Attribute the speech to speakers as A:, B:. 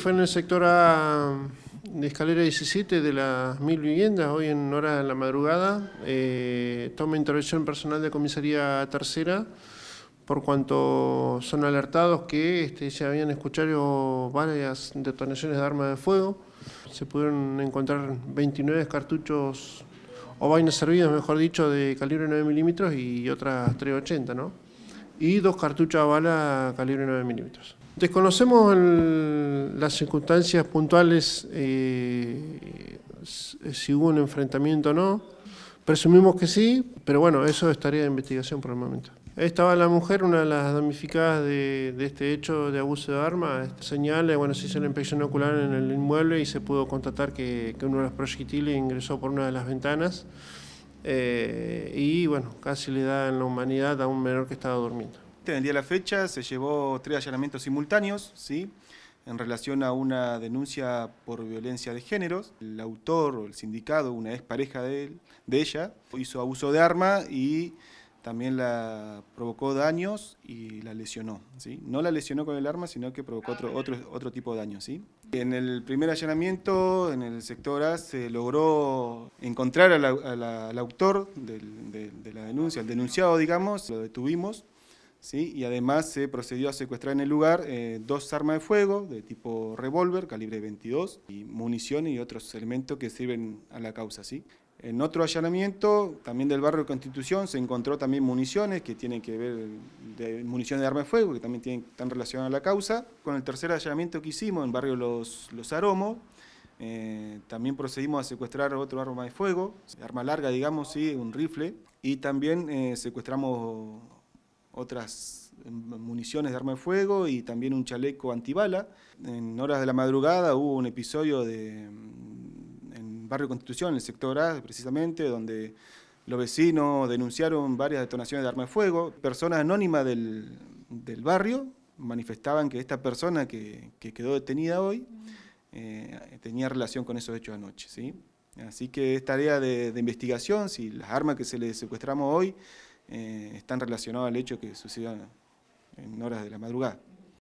A: Fue en el sector A de escalera 17 de las mil viviendas, hoy en hora de la madrugada. Eh, toma intervención personal de comisaría tercera, por cuanto son alertados que este, se habían escuchado varias detonaciones de armas de fuego. Se pudieron encontrar 29 cartuchos o vainas servidas, mejor dicho, de calibre 9 milímetros y otras 380, ¿no? Y dos cartuchos a bala calibre 9 milímetros. Desconocemos las circunstancias puntuales, eh, si hubo un enfrentamiento o no. Presumimos que sí, pero bueno, eso es tarea de investigación por el momento. Estaba la mujer, una de las damnificadas de, este hecho de abuso de arma. Señala, bueno, se hizo la inspección ocular en el inmueble y se pudo constatar que, uno de los proyectiles ingresó por una de las ventanas eh, y, bueno, casi le da en la humanidad a un menor que estaba durmiendo.
B: En el día de la fecha se llevó tres allanamientos simultáneos, ¿sí? en relación a una denuncia por violencia de géneros. El autor o el sindicado, una ex pareja de, él, de ella, hizo abuso de arma y también la provocó daños y la lesionó. ¿sí? No la lesionó con el arma, sino que provocó otro, otro, otro tipo de daño. ¿sí? En el primer allanamiento, en el sector A, se logró encontrar al autor de, de la denuncia, el denunciado, digamos, lo detuvimos ¿sí? y además se procedió a secuestrar en el lugar eh, dos armas de fuego de tipo revólver, calibre 22, y municiones y otros elementos que sirven a la causa. ¿sí? En otro allanamiento, también del barrio de Constitución, se encontró también municiones que tienen que ver, de municiones de armas de fuego, que también tienen, están relacionadas a la causa. Con el tercer allanamiento que hicimos en barrio Los, Los Aromos, eh, también procedimos a secuestrar otro arma de fuego, arma larga, digamos, sí, un rifle, y también eh, secuestramos otras municiones de arma de fuego y también un chaleco antibala. En horas de la madrugada hubo un episodio de, Barrio Constitución, el sector A precisamente, donde los vecinos denunciaron varias detonaciones de arma de fuego. Personas anónimas del, barrio manifestaban que esta persona que, quedó detenida hoy eh, tenía relación con esos hechos anoche. ¿sí? Así que es tarea de, investigación, si las armas que se le secuestramos hoy eh, están relacionados al hecho que sucedió en horas de la madrugada.